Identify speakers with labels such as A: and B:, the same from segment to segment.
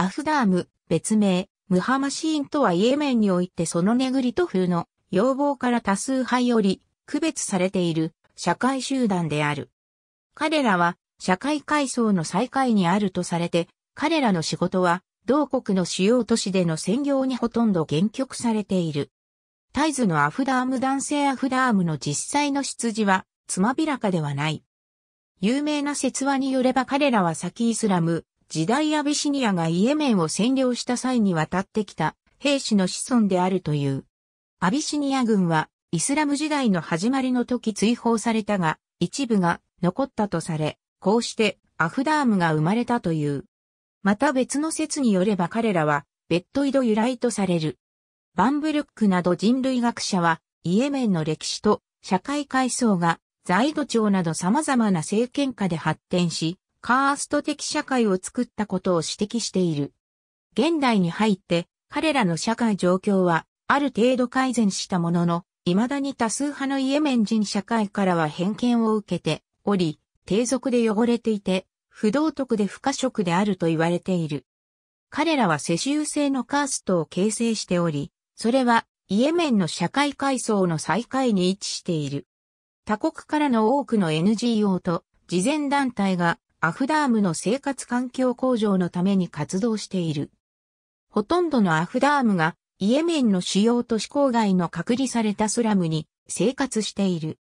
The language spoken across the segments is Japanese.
A: アフダーム、別名、ムハマシーンとはイエメンにおいてそのネグリト風の要望から多数派より区別されている社会集団である。彼らは社会階層の最下位にあるとされて、彼らの仕事は同国の主要都市での専業にほとんど限局されている。タイズのアフダーム男性アフダームの実際の出自はつまびらかではない。有名な説話によれば彼らは先イスラム、時代アビシニアがイエメンを占領した際に渡ってきた兵士の子孫であるという。アビシニア軍はイスラム時代の始まりの時追放されたが、一部が残ったとされ、こうしてアフダームが生まれたという。また別の説によれば彼らはベッドイド由来とされる。バンブルックなど人類学者はイエメンの歴史と社会階層が財土庁など様々な政権下で発展し、カースト的社会を作ったことを指摘している。現代に入って彼らの社会状況はある程度改善したものの、未だに多数派のイエメン人社会からは偏見を受けており、低俗で汚れていて、不道徳で不可食であると言われている。彼らは世襲制のカーストを形成しており、それはイエメンの社会階層の最下位に位置している。他国からの多くの NGO と慈善団体がアフダームの生活環境向上のために活動している。ほとんどのアフダームがイエメンの主要都市郊外の隔離されたスラムに生活している。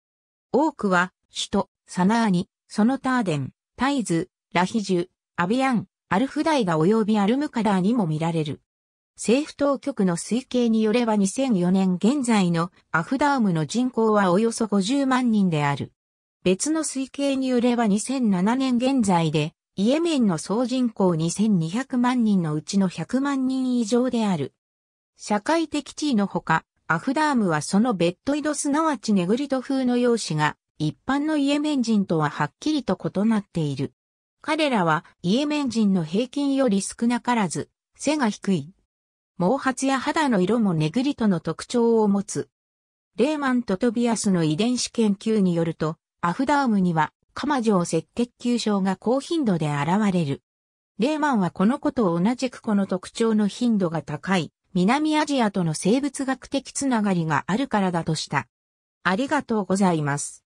A: 多くは首都、サナーニ、ソノターデン、タイズ、ラヒジュ、アビアン、アルフダイガ及びアルムカダーにも見られる。政府当局の推計によれば2004年現在のアフダームの人口はおよそ50万人である。別の推計によれば2007年現在でイエメンの総人口2200万人のうちの100万人以上である。社会的地位のほか、アフダームはそのベッドイドすなわちネグリト風の容姿が一般のイエメン人とははっきりと異なっている。彼らはイエメン人の平均より少なからず、背が低い。毛髪や肌の色もネグリトの特徴を持つ。レーマンとトビアスの遺伝子研究によると、アフダームには、カマ状赤血球症が高頻度で現れる。レーマンはこのことを同じくこの特徴の頻度が高い。南アジアとの生物学的つながりがあるからだとした。ありがとうございます。